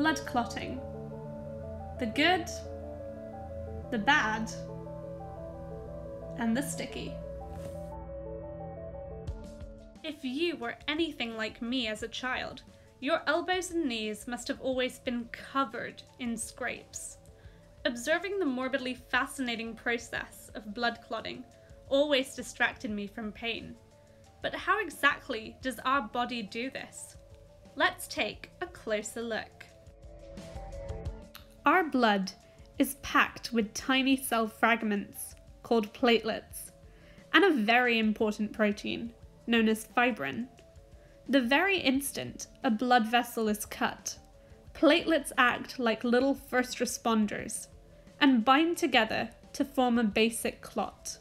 blood clotting. The good, the bad, and the sticky. If you were anything like me as a child, your elbows and knees must have always been covered in scrapes. Observing the morbidly fascinating process of blood clotting always distracted me from pain. But how exactly does our body do this? Let's take a closer look. Our blood is packed with tiny cell fragments called platelets and a very important protein known as fibrin. The very instant a blood vessel is cut, platelets act like little first responders and bind together to form a basic clot.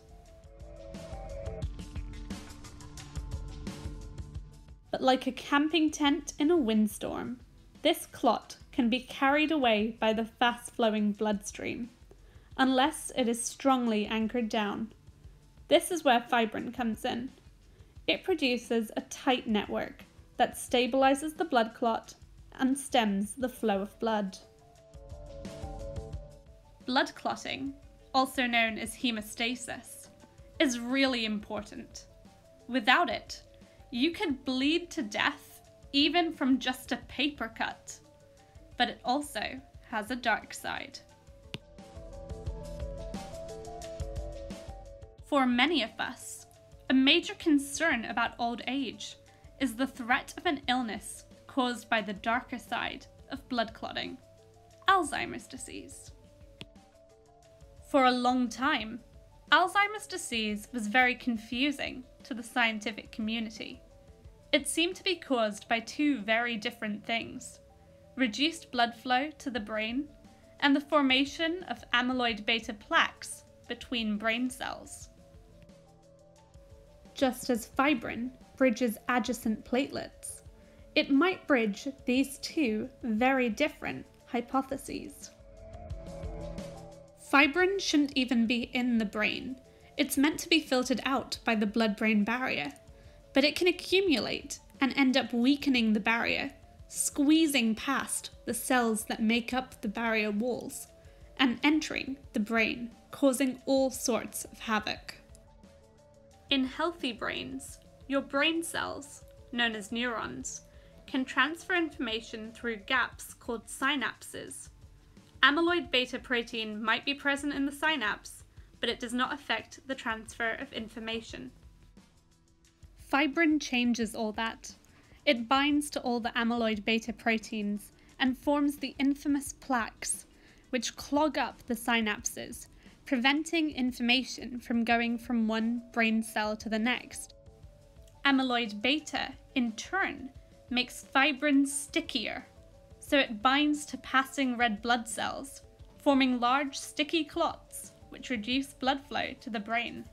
But like a camping tent in a windstorm, this clot can be carried away by the fast flowing bloodstream, unless it is strongly anchored down. This is where fibrin comes in. It produces a tight network that stabilizes the blood clot and stems the flow of blood. Blood clotting, also known as hemostasis, is really important. Without it, you could bleed to death even from just a paper cut. But it also has a dark side. For many of us, a major concern about old age is the threat of an illness caused by the darker side of blood clotting, Alzheimer's disease. For a long time, Alzheimer's disease was very confusing to the scientific community. It seemed to be caused by two very different things reduced blood flow to the brain and the formation of amyloid beta plaques between brain cells. Just as fibrin bridges adjacent platelets, it might bridge these two very different hypotheses. Fibrin shouldn't even be in the brain. It's meant to be filtered out by the blood brain barrier, but it can accumulate and end up weakening the barrier, squeezing past the cells that make up the barrier walls, and entering the brain, causing all sorts of havoc. In healthy brains, your brain cells, known as neurons, can transfer information through gaps called synapses. Amyloid beta protein might be present in the synapse, but it does not affect the transfer of information. Fibrin changes all that. It binds to all the amyloid beta proteins and forms the infamous plaques, which clog up the synapses preventing information from going from one brain cell to the next. Amyloid beta, in turn, makes fibrin stickier, so it binds to passing red blood cells, forming large sticky clots which reduce blood flow to the brain.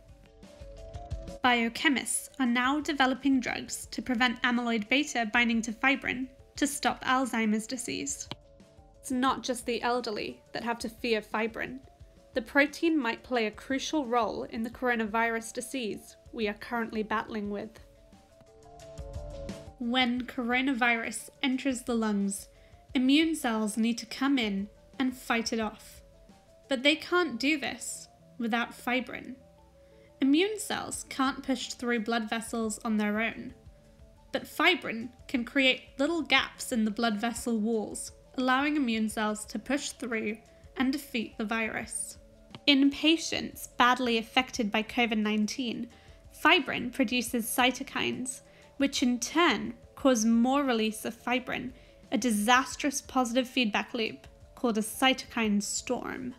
Biochemists are now developing drugs to prevent amyloid beta binding to fibrin to stop Alzheimer's disease. It's not just the elderly that have to fear fibrin the protein might play a crucial role in the coronavirus disease we are currently battling with. When coronavirus enters the lungs, immune cells need to come in and fight it off. But they can't do this without fibrin. Immune cells can't push through blood vessels on their own, but fibrin can create little gaps in the blood vessel walls, allowing immune cells to push through and defeat the virus. In patients badly affected by COVID 19, fibrin produces cytokines, which in turn cause more release of fibrin, a disastrous positive feedback loop called a cytokine storm.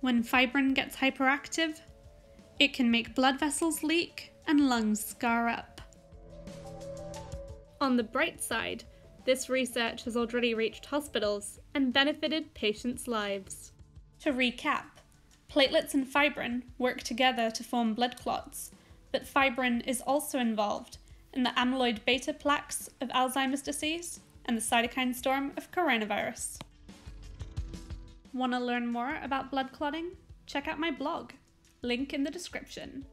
When fibrin gets hyperactive, it can make blood vessels leak and lungs scar up. On the bright side, this research has already reached hospitals and benefited patients' lives. To recap, platelets and fibrin work together to form blood clots, but fibrin is also involved in the amyloid beta plaques of Alzheimer's disease and the cytokine storm of coronavirus. Want to learn more about blood clotting? Check out my blog, link in the description.